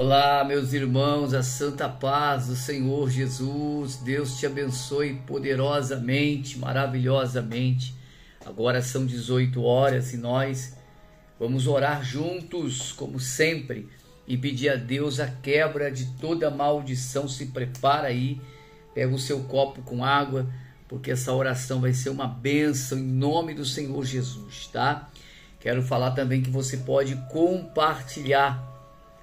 Olá, meus irmãos, a santa paz do Senhor Jesus, Deus te abençoe poderosamente, maravilhosamente. Agora são 18 horas e nós vamos orar juntos, como sempre, e pedir a Deus a quebra de toda maldição. Se prepara aí, pega o seu copo com água, porque essa oração vai ser uma bênção em nome do Senhor Jesus, tá? Quero falar também que você pode compartilhar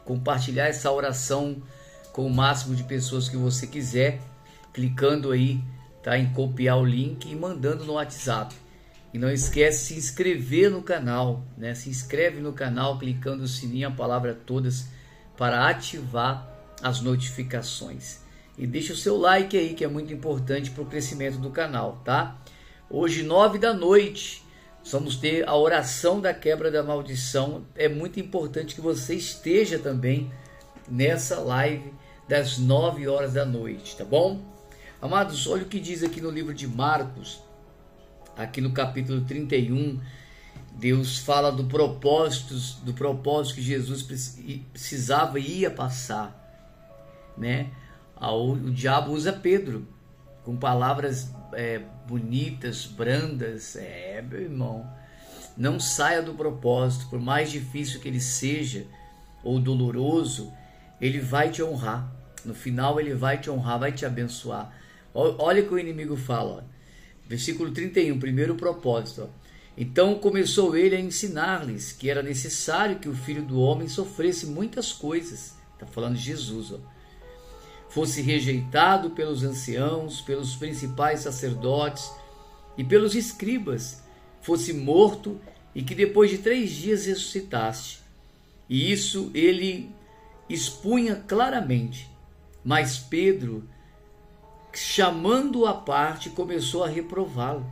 compartilhar essa oração com o máximo de pessoas que você quiser, clicando aí tá, em copiar o link e mandando no WhatsApp. E não esquece de se inscrever no canal, né? Se inscreve no canal clicando no sininho, a palavra todas, para ativar as notificações. E deixa o seu like aí, que é muito importante para o crescimento do canal, tá? Hoje, nove da noite, vamos ter a oração da quebra da maldição. É muito importante que você esteja também nessa live das 9 horas da noite, tá bom? Amados, olha o que diz aqui no livro de Marcos, aqui no capítulo 31. Deus fala do propósito, do propósito que Jesus precisava e ia passar, né? O diabo usa Pedro com palavras é, bonitas, brandas. É, meu irmão, não saia do propósito, por mais difícil que ele seja ou doloroso, ele vai te honrar. No final, ele vai te honrar, vai te abençoar. Olha o que o inimigo fala. Ó. Versículo 31, primeiro propósito. Ó. Então começou ele a ensinar-lhes que era necessário que o filho do homem sofresse muitas coisas. Está falando de Jesus. Ó fosse rejeitado pelos anciãos, pelos principais sacerdotes e pelos escribas, fosse morto e que depois de três dias ressuscitasse. E isso ele expunha claramente. Mas Pedro, chamando-o à parte, começou a reprová-lo.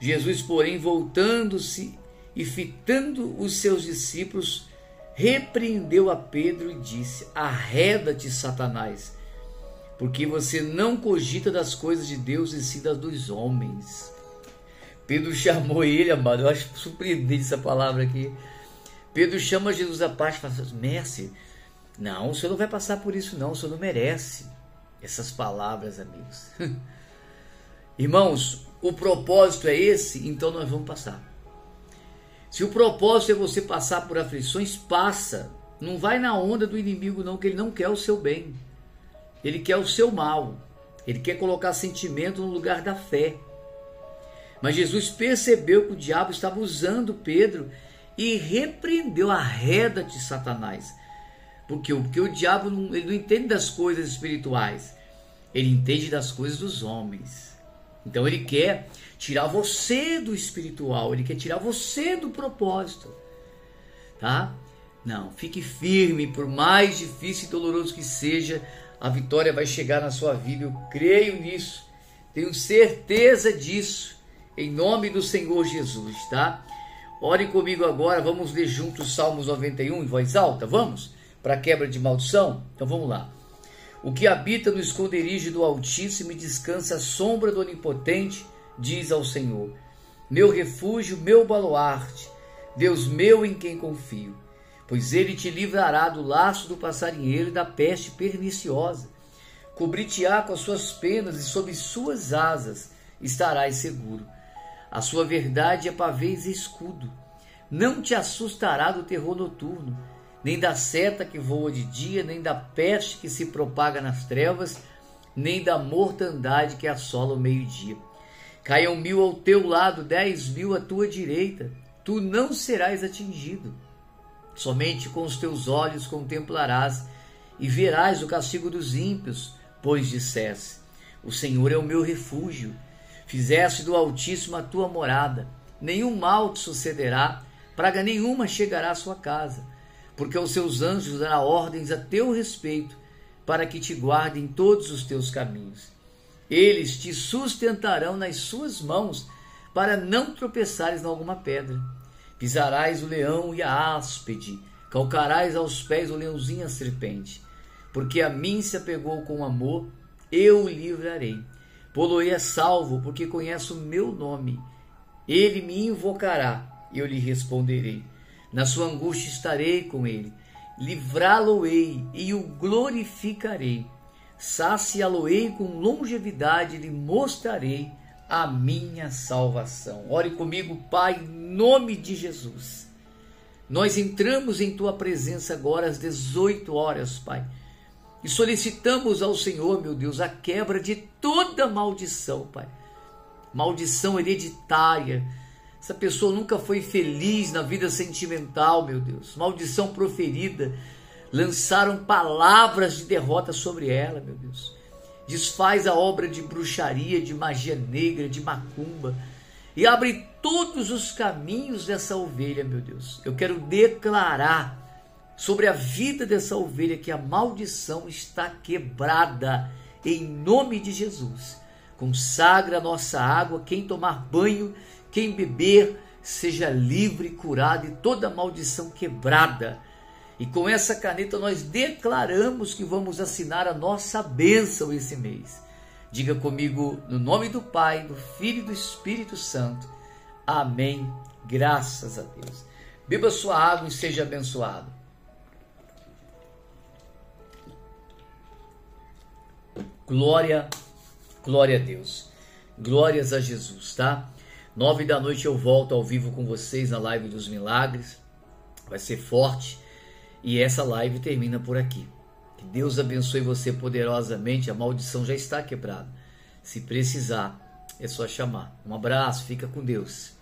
Jesus, porém, voltando-se e fitando os seus discípulos, repreendeu a Pedro e disse: Arreda-te, Satanás porque você não cogita das coisas de Deus e sim das dos homens. Pedro chamou ele, amado, eu acho surpreendente essa palavra aqui. Pedro chama Jesus à parte e fala assim, mestre, não, o senhor não vai passar por isso não, o senhor não merece essas palavras, amigos. Irmãos, o propósito é esse, então nós vamos passar. Se o propósito é você passar por aflições, passa. Não vai na onda do inimigo não, que ele não quer o seu bem. Ele quer o seu mal. Ele quer colocar sentimento no lugar da fé. Mas Jesus percebeu que o diabo estava usando Pedro e repreendeu a reda de Satanás. Porque, porque o diabo não, ele não entende das coisas espirituais, ele entende das coisas dos homens. Então ele quer tirar você do espiritual, ele quer tirar você do propósito. Tá? Não, fique firme, por mais difícil e doloroso que seja, a vitória vai chegar na sua vida. Eu creio nisso. Tenho certeza disso. Em nome do Senhor Jesus, tá? Ore comigo agora. Vamos ler juntos Salmos 91 em voz alta. Vamos? Para quebra de maldição? Então vamos lá. O que habita no esconderijo do Altíssimo e descansa à sombra do Onipotente, diz ao Senhor: Meu refúgio, meu baluarte, Deus meu em quem confio pois ele te livrará do laço do passarinheiro e da peste perniciosa. Cobrir-te-á com as suas penas e sob suas asas estarás seguro. A sua verdade é pavês e escudo. Não te assustará do terror noturno, nem da seta que voa de dia, nem da peste que se propaga nas trevas, nem da mortandade que assola o meio-dia. Caiam mil ao teu lado, dez mil à tua direita, tu não serás atingido. Somente com os teus olhos contemplarás e verás o castigo dos ímpios, pois disseste: O Senhor é o meu refúgio. Fizeste do Altíssimo a tua morada. Nenhum mal te sucederá, praga nenhuma chegará à sua casa, porque aos seus anjos dará ordens a teu respeito, para que te guardem todos os teus caminhos. Eles te sustentarão nas suas mãos, para não tropeçares em alguma pedra. Pisarás o leão e a áspide, calcarás aos pés o leãozinho e a serpente. Porque a mim se apegou com amor, eu o livrarei. Poloei a salvo, porque conhece o meu nome. Ele me invocará, eu lhe responderei. Na sua angústia estarei com ele, livrá-lo-ei e o glorificarei. Saciá-lo-ei com longevidade, lhe mostrarei a minha salvação. Ore comigo, Pai, em nome de Jesus. Nós entramos em tua presença agora às 18 horas, Pai, e solicitamos ao Senhor, meu Deus, a quebra de toda maldição, Pai. Maldição hereditária. Essa pessoa nunca foi feliz na vida sentimental, meu Deus. Maldição proferida. Lançaram palavras de derrota sobre ela, meu Deus. Desfaz a obra de bruxaria, de magia negra, de macumba e abre todos os caminhos dessa ovelha, meu Deus. Eu quero declarar sobre a vida dessa ovelha que a maldição está quebrada em nome de Jesus. Consagra a nossa água, quem tomar banho, quem beber, seja livre, curado e toda maldição quebrada. E com essa caneta nós declaramos que vamos assinar a nossa bênção esse mês. Diga comigo, no nome do Pai, do Filho e do Espírito Santo. Amém. Graças a Deus. Beba sua água e seja abençoado. Glória, glória a Deus. Glórias a Jesus, tá? Nove da noite eu volto ao vivo com vocês na live dos milagres. Vai ser forte. E essa live termina por aqui. Que Deus abençoe você poderosamente. A maldição já está quebrada. Se precisar, é só chamar. Um abraço, fica com Deus.